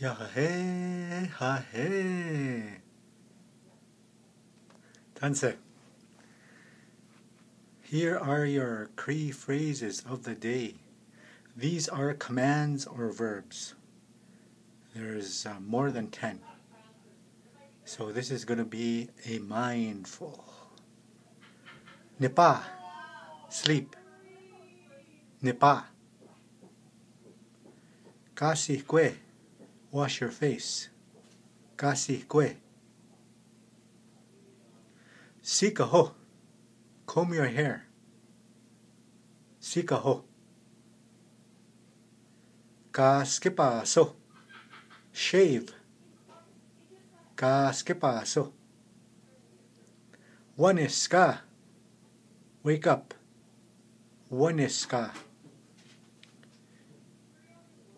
Yahe hahe. Tanse. Here are your Cree phrases of the day. These are commands or verbs. There's uh, more than 10. So this is going to be a mindful. Nipa, sleep. Nipa. Kasi kwe, wash your face. Kasi kwe. Sika ho, comb your hair. Sika ho. Ka skipa so, shave. Ka skipa so. One is ska, wake up. One is ska.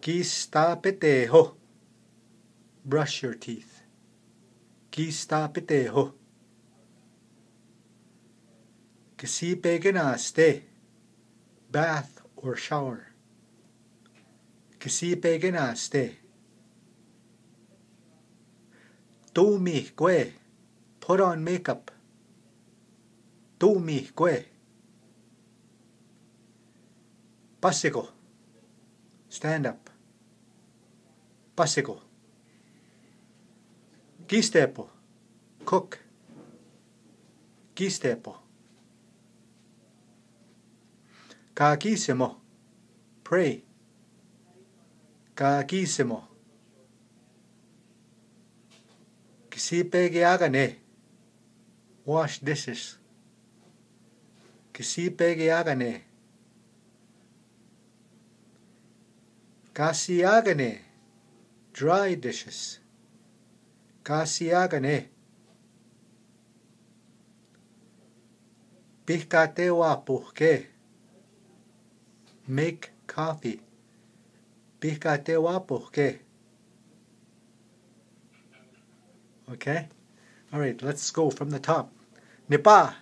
Kista peteho, brush your teeth. Kista peteho. Kasipe ganaste, bath or shower. Kasipe ganaste. Tumi kwe, put on makeup. Tumi kwe. Pasiko, stand up. Pasiko. Kistepo, cook. Kistepo. Kakisimo, pray. Kakisimo. Kisipe geagane, wash dishes. Kisipe geagane. Kasiagane, dry dishes. Kasiagane. Pihkatewa puhke. Make coffee. Pihkatewa puhke. Okay? All right, let's go from the top. Nipa.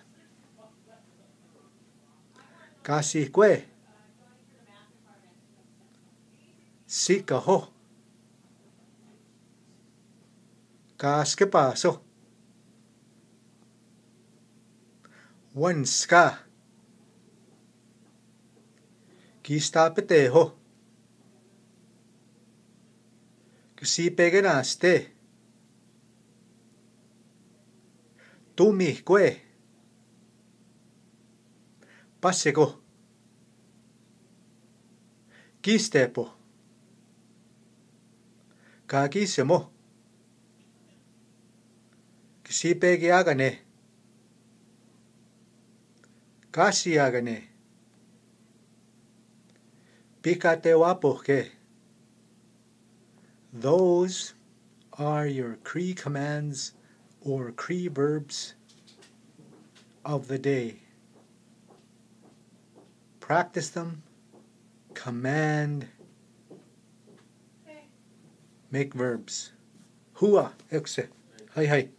Kasi kwe. Kas ke paso. Once ka. Kista peteho. Kasi pegenaste. Tumihkue. Paseko. Kistepo. Kakisemo. Those are your Cree commands or Cree verbs of the day. Practice them, command, make verbs. Hua, exe. Hi, hi.